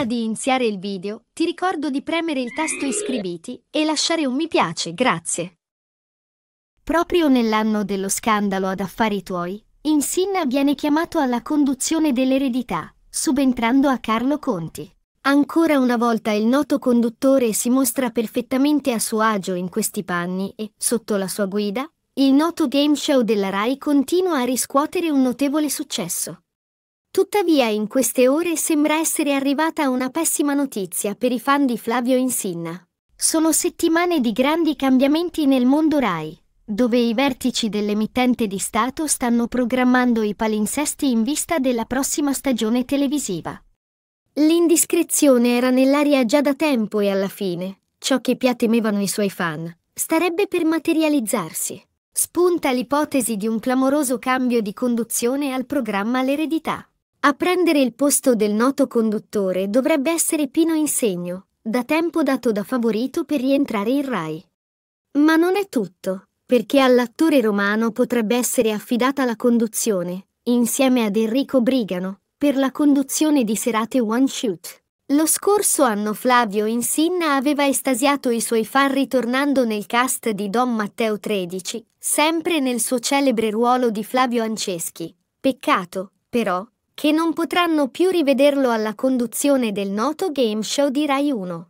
Prima di iniziare il video, ti ricordo di premere il tasto iscriviti e lasciare un mi piace, grazie. Proprio nell'anno dello scandalo ad affari tuoi, Insinna viene chiamato alla conduzione dell'eredità, subentrando a Carlo Conti. Ancora una volta il noto conduttore si mostra perfettamente a suo agio in questi panni e, sotto la sua guida, il noto game show della RAI continua a riscuotere un notevole successo. Tuttavia in queste ore sembra essere arrivata una pessima notizia per i fan di Flavio Insinna. Sono settimane di grandi cambiamenti nel mondo RAI, dove i vertici dell'emittente di Stato stanno programmando i palinsesti in vista della prossima stagione televisiva. L'indiscrezione era nell'aria già da tempo e alla fine, ciò che Pia temevano i suoi fan, starebbe per materializzarsi. Spunta l'ipotesi di un clamoroso cambio di conduzione al programma L'eredità. A prendere il posto del noto conduttore dovrebbe essere Pino Insegno, da tempo dato da favorito per rientrare in Rai. Ma non è tutto perché all'attore romano potrebbe essere affidata la conduzione, insieme ad Enrico Brigano, per la conduzione di serate one shoot. Lo scorso anno Flavio Insinna aveva estasiato i suoi fan ritornando nel cast di Don Matteo XIII, sempre nel suo celebre ruolo di Flavio Anceschi. Peccato, però, che non potranno più rivederlo alla conduzione del noto game show di Rai 1.